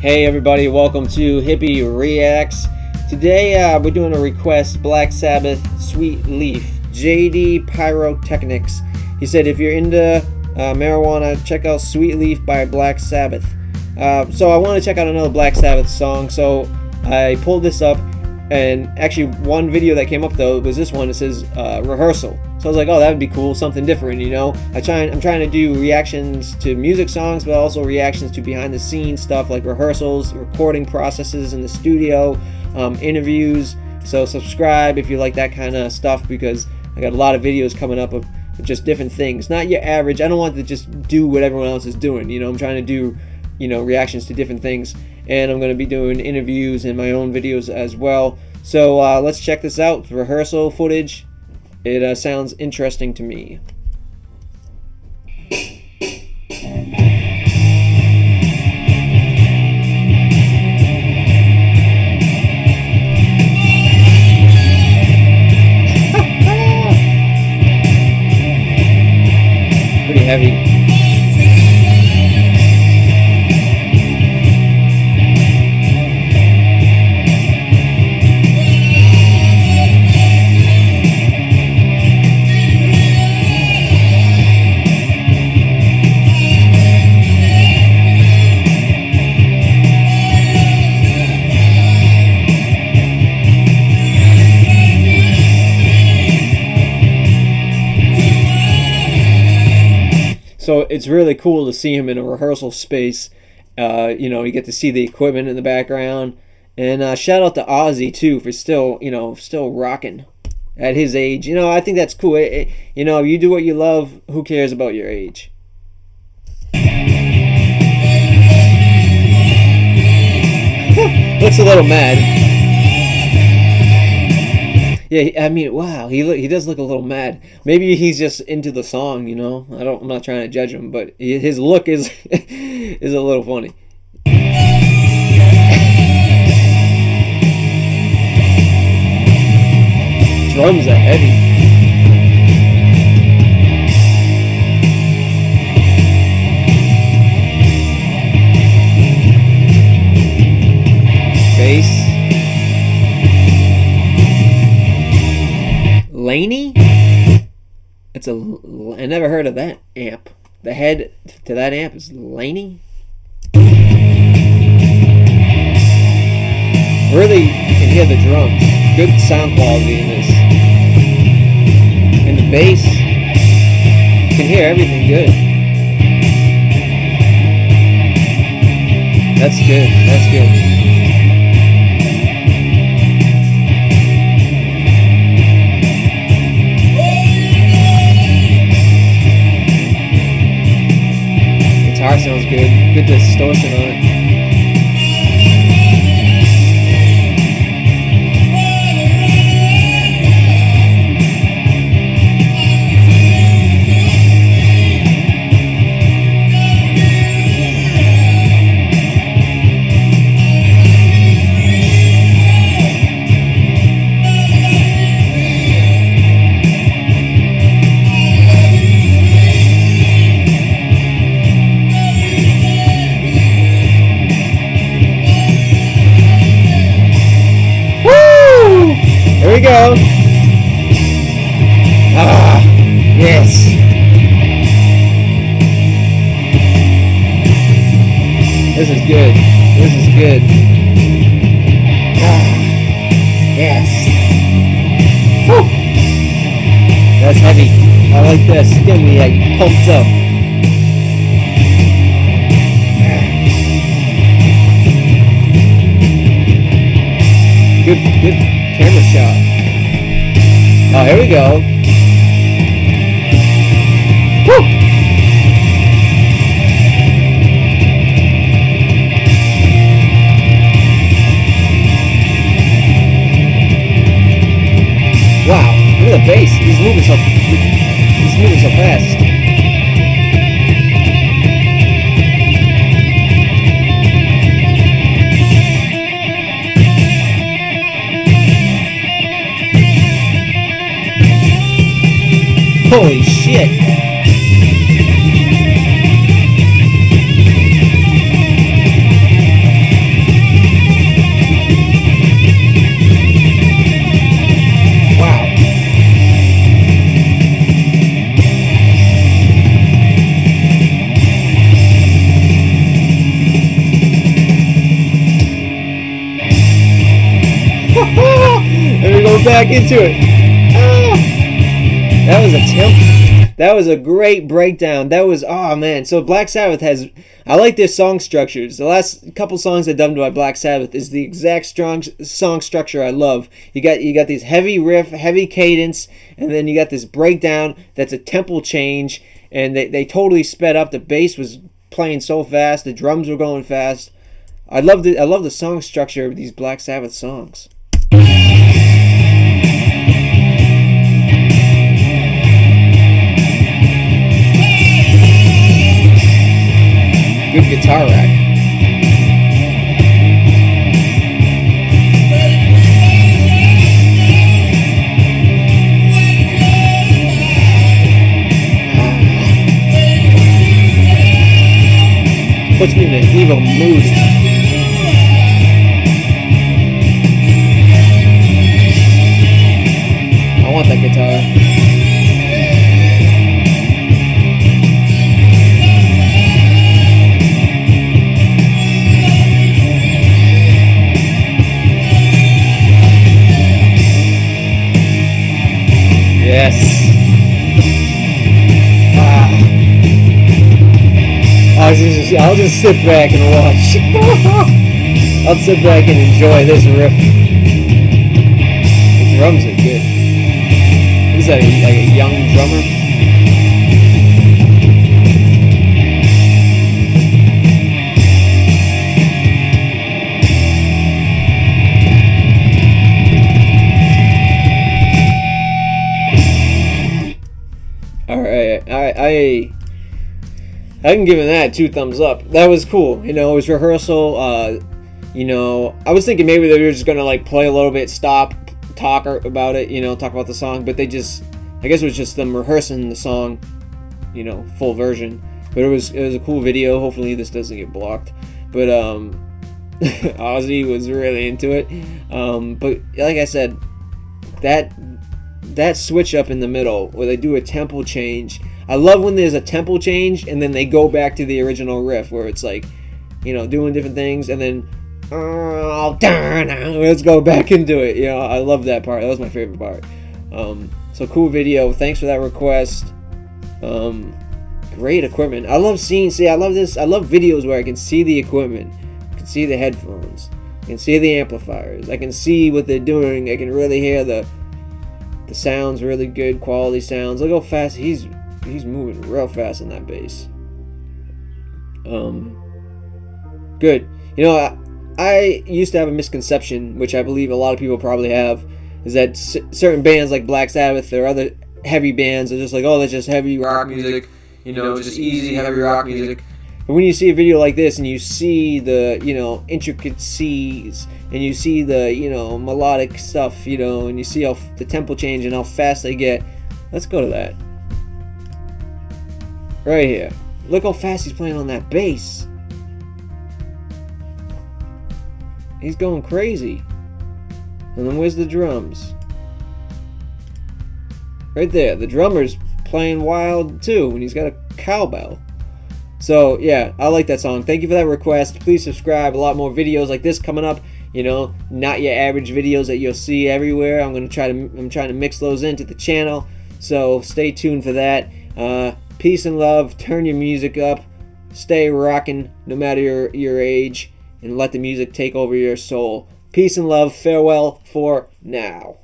Hey everybody, welcome to Hippie Reacts. Today uh, we're doing a request Black Sabbath Sweet Leaf, JD Pyrotechnics. He said if you're into uh, marijuana, check out Sweet Leaf by Black Sabbath. Uh, so I want to check out another Black Sabbath song, so I pulled this up and actually one video that came up though was this one it says uh, rehearsal so i was like oh that would be cool something different you know i try i'm trying to do reactions to music songs but also reactions to behind the scenes stuff like rehearsals recording processes in the studio um, interviews so subscribe if you like that kind of stuff because i got a lot of videos coming up of just different things not your average i don't want to just do what everyone else is doing you know i'm trying to do you know reactions to different things and I'm going to be doing interviews and my own videos as well. So uh, let's check this out. Rehearsal footage. It uh, sounds interesting to me. Pretty heavy. It's really cool to see him in a rehearsal space. Uh, you know, you get to see the equipment in the background. And uh, shout out to Ozzy too for still, you know, still rocking at his age. You know, I think that's cool. It, it, you know, you do what you love. Who cares about your age? Looks a little mad. Yeah, I mean, wow, he he does look a little mad. Maybe he's just into the song, you know. I don't. I'm not trying to judge him, but his look is is a little funny. Drums are heavy. Laney? It's a. I never heard of that amp. The head to that amp is Laney. Really can hear the drums. Good sound quality in this. And the bass. You can hear everything good. That's good. That's good. Guitar sounds good. Good distortion on it. Go. Ah, yes. This is good. This is good. Ah, yes. Woo. That's heavy. I like this. Get me like pumped up. Good, good camera shot. Oh, here we go. Woo! Wow, look at the bass. He's moving so Holy shit. back into it. That was a temp. That was a great breakdown. That was oh man. So Black Sabbath has I like their song structures. The last couple songs I've done by Black Sabbath is the exact strong song structure I love. You got you got these heavy riff, heavy cadence, and then you got this breakdown that's a tempo change, and they, they totally sped up. The bass was playing so fast, the drums were going fast. I love the I love the song structure of these Black Sabbath songs. Puts me in an evil mood. I want that guitar. I'll just, I'll just sit back and watch. I'll sit back and enjoy this riff. The drums are good. Is that a, like a young drummer? All right, I I can give that two thumbs up. That was cool. You know, it was rehearsal. Uh, you know, I was thinking maybe they were just gonna like play a little bit, stop, talk about it, you know, talk about the song, but they just, I guess it was just them rehearsing the song, you know, full version. But it was it was a cool video. Hopefully this doesn't get blocked. But um, Ozzy was really into it. Um, but like I said, that that switch up in the middle where they do a tempo change. I love when there's a tempo change and then they go back to the original riff where it's like, you know, doing different things and then oh, let's go back into it. You know, I love that part. That was my favorite part. Um, so cool video. Thanks for that request. Um, great equipment. I love seeing. See, I love this. I love videos where I can see the equipment. I can see the headphones. I can see the amplifiers. I can see what they're doing. I can really hear the the sounds. Really good quality sounds. Look how fast he's he's moving real fast in that bass. Um, good. You know, I, I used to have a misconception, which I believe a lot of people probably have, is that certain bands like Black Sabbath or other heavy bands are just like, oh, that's just heavy rock music, you know, just easy heavy rock music. But when you see a video like this and you see the, you know, intricacies and you see the, you know, melodic stuff, you know, and you see how the tempo change and how fast they get, let's go to that. Right here. Look how fast he's playing on that bass. He's going crazy. And then where's the drums? Right there. The drummer's playing wild too, and he's got a cowbell. So yeah, I like that song. Thank you for that request. Please subscribe. A lot more videos like this coming up. You know, not your average videos that you'll see everywhere. I'm gonna try to I'm trying to mix those into the channel. So stay tuned for that. Uh, peace and love. Turn your music up. Stay rocking no matter your your age and let the music take over your soul. Peace and love. Farewell for now.